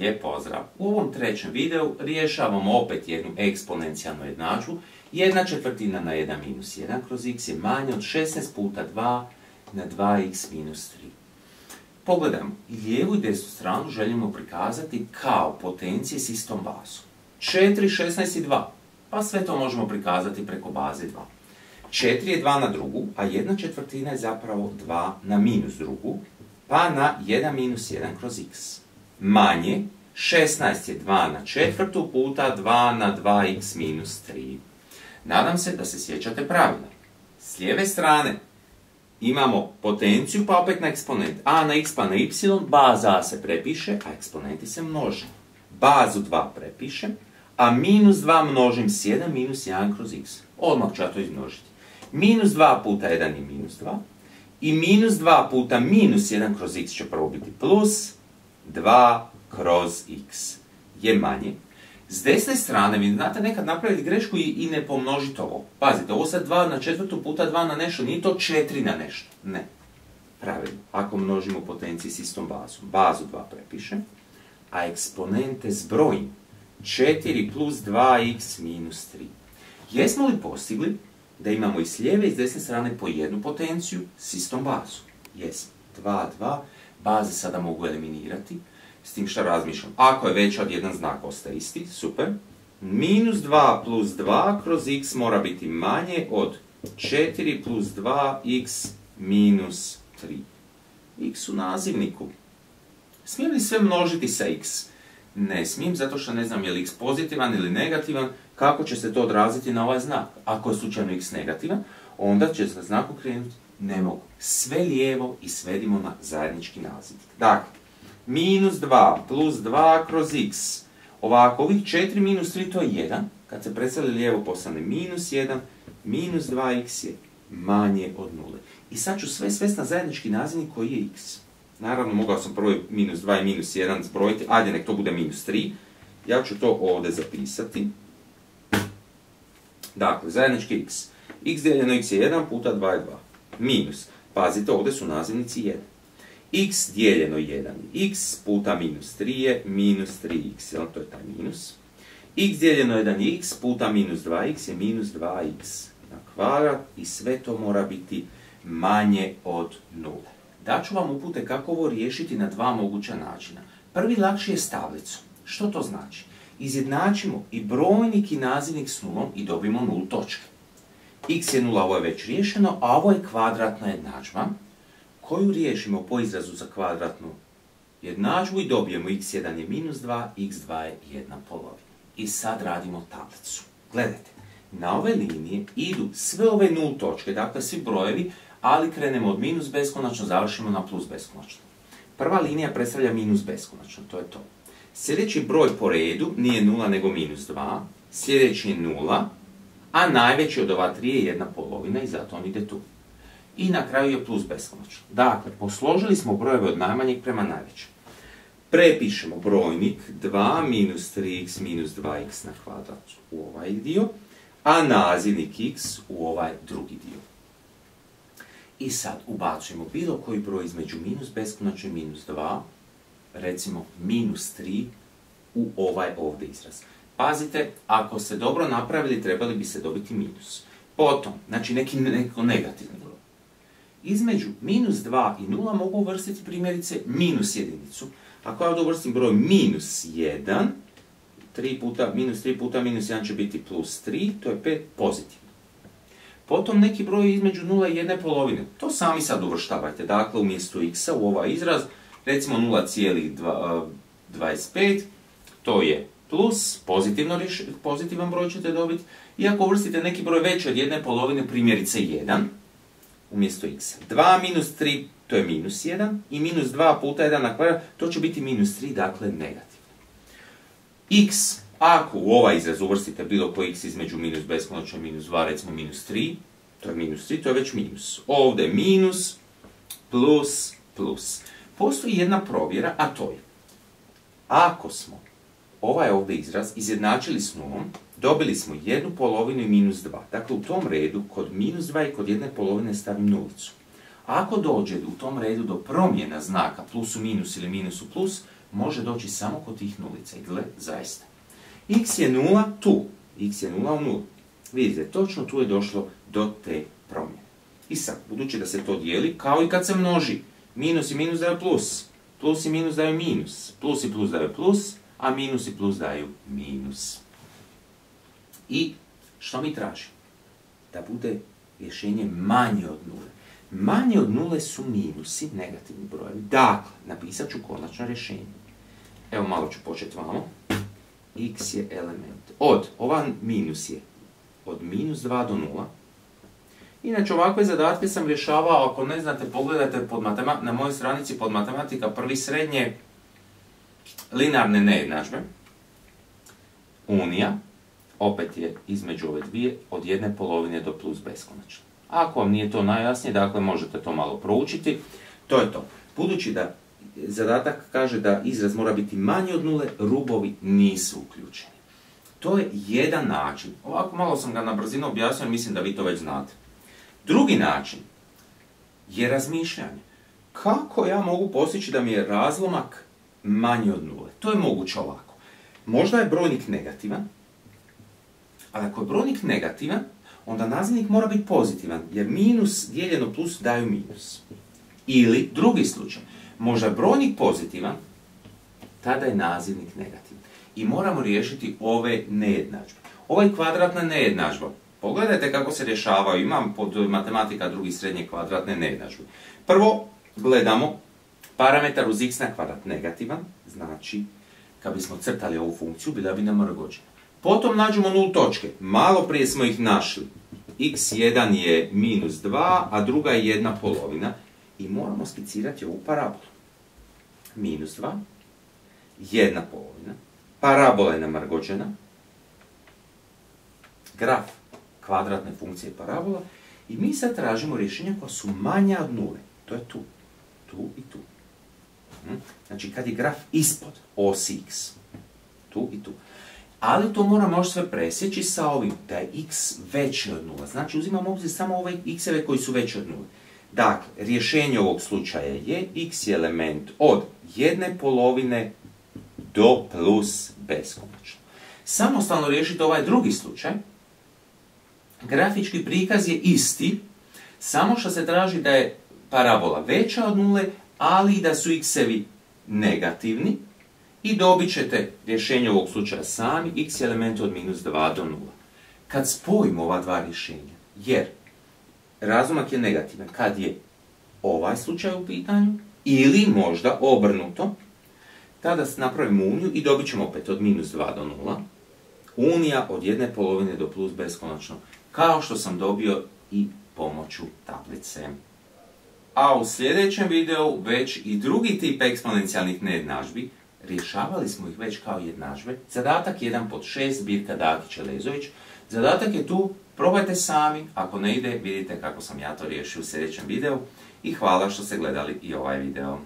Lijep pozdrav! U ovom trećem videu rješavamo opet jednu eksponencijalnu jednadžbu. Jedna četvrtina na 1 minus 1 kroz x je manje od 16 puta 2 na 2x minus 3. Pogledajmo, lijevu i desnu stranu želimo prikazati kao potencije s istom bazom. 4, 16 i 2, pa sve to možemo prikazati preko baze 2. 4 je 2 na drugu, a jedna četvrtina je zapravo 2 na minus drugu, pa na 1 minus 1 kroz x. Manje, 16 je 2 na četvrtu puta 2 na 2x minus 3. Nadam se da se sjećate pravila. S lijeve strane imamo potenciju pa opet na eksponent. a na x pa na y, baza a se prepiše, a eksponenti se množe. Bazu 2 prepišem, a minus 2 množim s 1 minus 1 kroz x. Odmah ću ja to izmnožiti. Minus 2 puta 1 je minus 2. I minus 2 puta minus 1 kroz x će prvo biti plus 2 kroz x je manje. S desne strane vi znate nekad napraviti grešku i, ne pomnožiti ovo. Pazite, ovo sad 2 na četvrtu puta 2 na nešto, nije to 4 na nešto. Ne. Pravilno. Ako množimo potenciji s istom bazom. Bazu 2 prepišem, a eksponente zbrojim. 4 plus 2x minus 3. Jesmo li postigli da imamo i s lijeve i s desne strane po jednu potenciju s istom bazom? Jesmo. 2, 2. Baze sada mogu eliminirati. S tim što razmišljam. Ako je veća od jedan znak, ostaje isti. Super. Minus 2 plus 2 kroz x mora biti manje od 4 plus 2x minus 3. x u nazivniku. Smijem li sve množiti sa x? Ne smijem, zato što ne znam je li x pozitivan ili negativan, kako će se to odraziti na ovaj znak. Ako je slučajno x negativan, onda će se znak okrenuti. Ne mogu. Sve lijevo i svedimo na zajednički nazivnik. Dakle, minus 2 plus 2 kroz x. Ovako, ovih 4 minus 3 to je 1. Kad se preseli lijevo postane minus 1, minus 2x je manje od 0. I sad ću sve svesti na zajednički nazivnik koji je x. Naravno, mogao sam prvo minus 2 i minus 1 zbrojiti, ajde nek to bude minus 3. Ja ću to ovdje zapisati. Dakle, zajednički x. x dijeljeno x je 1 puta 2 je 2. Minus. Pazite, ovdje su nazivnici 1. x dijeljeno 1 x puta minus 3 je minus 3x, jel? To je taj minus. x dijeljeno 1 x puta minus 2x je minus 2x na kvadrat i sve to mora biti manje od 0. Daću vam upute kako ovo riješiti na dva moguća načina. Prvi lakši je s tablicom. Što to znači? Izjednačimo i brojnik i nazivnik s nulom i dobimo nul točke. X je nula, ovo je već riješeno, a ovo je kvadratna jednadžba koju riješimo po izrazu za kvadratnu jednadžbu i dobijemo x1 je minus 2, x2 je 1 polovina. I sad radimo tablicu. Gledajte, na ove linije idu sve ove nul točke, dakle svi brojevi, ali krenemo od minus beskonačno, završimo na plus beskonačno. Prva linija predstavlja minus beskonačno, to je to. Sljedeći broj po redu nije nula nego minus 2, sljedeći je nula, a najveći od ova tri je jedna polovina i zato on ide tu. I na kraju je plus beskonačno. Dakle, posložili smo brojeve od najmanjeg prema najvećem. Prepišemo brojnik 2 minus 3x minus 2x na kvadrat u ovaj dio, a nazivnik x u ovaj drugi dio. I sad ubacujemo bilo koji broj između minus beskonačno i minus 2, recimo minus 3 u ovaj ovdje izraz. Pazite, ako ste dobro napravili, trebali bi se dobiti minus. Potom, znači neki neko negativni broj. Između minus 2 i 0 mogu uvrstiti primjerice minus jedinicu. Ako ja uvrstim broj minus 1, 3 puta, minus 3 puta minus 1 će biti plus 3, to je 5 pozitivno. Potom neki broj između 0 i 1 polovine. To sami sad uvrštavajte. Dakle, umjesto x u ovaj izraz, recimo 0,25, to je plus, pozitivno, pozitivan broj ćete dobiti. I ako uvrstite neki broj veći od jedne polovine, primjerice 1, umjesto x. 2 minus 3, to je minus 1, i minus 2 puta 1 na kvadrat, to će biti minus 3, dakle negativno. x, ako u ovaj izraz uvrstite bilo koji x između minus beskonačno i minus 2, recimo minus 3, to je minus 3, to je već minus. Ovdje minus, plus, plus. Postoji jedna provjera, a to je, ako smo ovaj ovdje izraz izjednačili s nulom, dobili smo jednu polovinu i minus 2. Dakle, u tom redu, kod minus 2 i kod jedne polovine stavim nulicu. Ako dođe u tom redu do promjena znaka plus u minus ili minus u plus, može doći samo kod tih nulica. I gle, zaista. x je nula tu, x je nula u nulu. Vidite, točno tu je došlo do te promjene. I sad, budući da se to dijeli, kao i kad se množi, minus i minus daju plus, plus i minus daju minus, plus i plus daju plus, a minus i plus daju minus. I što mi tražimo? Da bude rješenje manje od nule. Manje od nule su minusi, negativni brojevi. Dakle, napisat ću konačno rješenje. Evo malo ću početi vamo. x je element. Od, ova minus je od minus 2 do 0. Inače, ovakve zadatke sam rješavao, ako ne znate, pogledajte pod na mojoj stranici pod matematika prvi srednje linarne nejednačbe. Unija, opet je između ove dvije, od jedne polovine do plus beskonačno. Ako vam nije to najjasnije, dakle možete to malo proučiti. To je to. Budući da zadatak kaže da izraz mora biti manji od nule, rubovi nisu uključeni. To je jedan način. Ovako malo sam ga na brzinu objasnio, mislim da vi to već znate. Drugi način je razmišljanje. Kako ja mogu postići da mi je razlomak manji od nule? To je moguće ovako. Možda je brojnik negativan, ali ako je brojnik negativan, onda nazivnik mora biti pozitivan, jer minus dijeljeno plus daju minus. Ili, drugi slučaj, možda je brojnik pozitivan, tada je nazivnik negativan. I moramo riješiti ove nejednačbe. Je kvadratna nejednačba. Pogledajte kako se rješavaju. Imam pod matematika drugi srednje kvadratne nejednačbe. Prvo, gledamo parametar uz x na kvadrat negativan, znači, kad bismo crtali ovu funkciju, bila bi nam rogođena. Potom nađemo nul točke. Malo prije smo ih našli. x1 je minus 2, a druga je jedna polovina. I moramo skicirati ovu parabolu. Minus 2, jedna polovina. Parabola je namrgođena. Graf kvadratne funkcije parabola. I mi sad tražimo rješenja koja su manja od nule. To je tu. Znači kad je graf ispod osi x. Tu i tu. Ali to moramo još sve presjeći sa ovim, da je x veći od nula. Znači uzimamo obzir samo ove x-eve koji su veći od nula. Dakle, rješenje ovog slučaja je x je element od jedne polovine do plus beskonačno. Samostalno riješiti ovaj drugi slučaj. Grafički prikaz je isti, samo što se traži da je parabola veća od nule, ali i da su x-evi negativni, i dobit ćete rješenje ovog slučaja sami, x element od minus 2 do 0. Kad spojimo ova dva rješenja, jer razumak je negativan kad je ovaj slučaj u pitanju, ili možda obrnuto, tada napravimo uniju i dobit ćemo opet od minus 2 do 0. Unija od jedne polovine do plus beskonačno, kao što sam dobio i pomoću tablice. A u sljedećem videu već i drugi tip eksponencijalnih nejednažbi, Rješavali smo ih već kao jednažbe. Zadatak 1 pod 6, Birka Dakić-Lezović. Zadatak je tu, probajte sami, ako ne ide, vidite kako sam ja to riješio u sljedećem videu. I hvala što ste gledali i ovaj video.